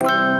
you